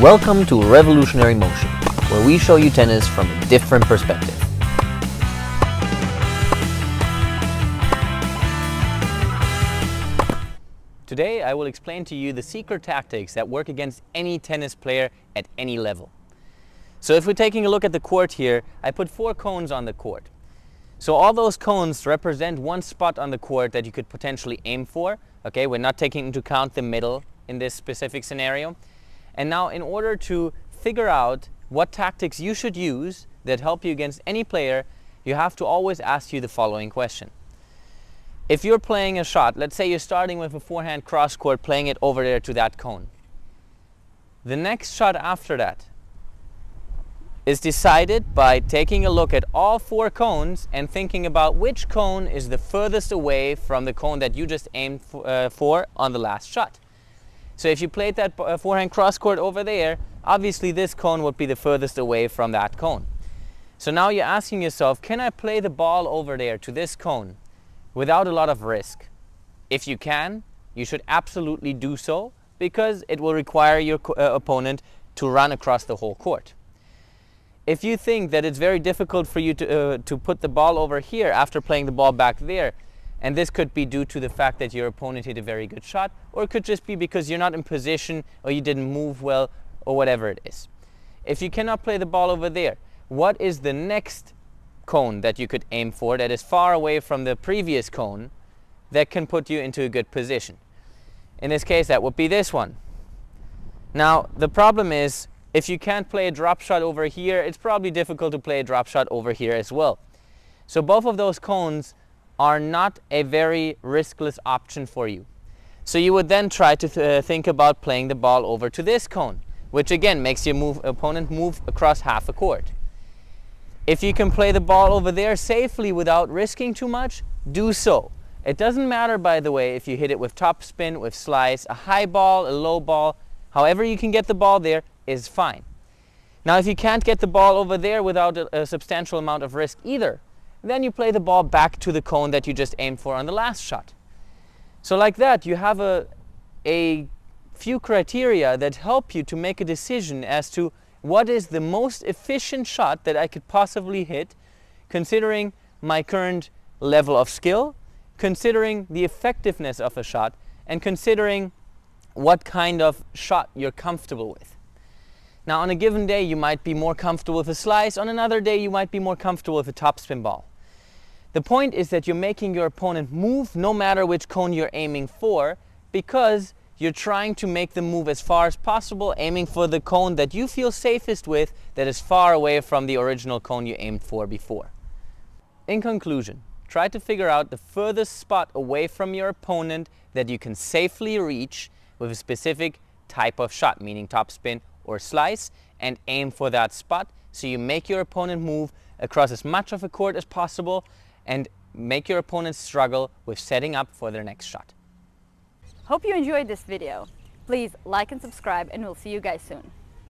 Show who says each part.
Speaker 1: Welcome to Revolutionary Motion, where we show you tennis from a different perspective. Today I will explain to you the secret tactics that work against any tennis player at any level. So if we're taking a look at the court here, I put four cones on the court. So all those cones represent one spot on the court that you could potentially aim for. Okay, we're not taking into account the middle in this specific scenario. And now in order to figure out what tactics you should use that help you against any player, you have to always ask you the following question. If you're playing a shot, let's say you're starting with a forehand cross court, playing it over there to that cone. The next shot after that is decided by taking a look at all four cones and thinking about which cone is the furthest away from the cone that you just aimed for, uh, for on the last shot. So if you played that uh, forehand cross court over there, obviously this cone would be the furthest away from that cone. So now you're asking yourself, can I play the ball over there to this cone without a lot of risk? If you can, you should absolutely do so because it will require your uh, opponent to run across the whole court. If you think that it's very difficult for you to, uh, to put the ball over here after playing the ball back there, and this could be due to the fact that your opponent hit a very good shot, or it could just be because you're not in position or you didn't move well or whatever it is. If you cannot play the ball over there, what is the next cone that you could aim for that is far away from the previous cone that can put you into a good position? In this case, that would be this one. Now, the problem is if you can't play a drop shot over here, it's probably difficult to play a drop shot over here as well. So both of those cones are not a very riskless option for you. So you would then try to th uh, think about playing the ball over to this cone, which again makes your move, opponent move across half a court. If you can play the ball over there safely without risking too much, do so. It doesn't matter, by the way, if you hit it with topspin, with slice, a high ball, a low ball, however you can get the ball there, is fine. Now if you can't get the ball over there without a, a, substantial amount of risk either, then you play the ball back to the cone that you just aimed for on the last shot. So like that you have a, a few criteria that help you to make a decision as to what is the most efficient shot that I could possibly hit considering my current level of skill, considering the effectiveness of a shot, and considering what kind of shot you're comfortable with. Now on a given day you might be more comfortable with a slice, on another day you might be more comfortable with a topspin ball. The point is that you're making your opponent move no matter which cone you're aiming for because you're trying to make them move as far as possible, aiming for the cone that you feel safest with that is far away from the original cone you aimed for before. In conclusion, try to figure out the furthest spot away from your opponent that you can safely reach with a specific type of shot, meaning topspin or slice and aim for that spot. So you make your opponent move across as much of a court as possible and make your opponent struggle with setting up for their next shot.
Speaker 2: Hope you enjoyed this video. Please like and subscribe and we'll see you guys soon.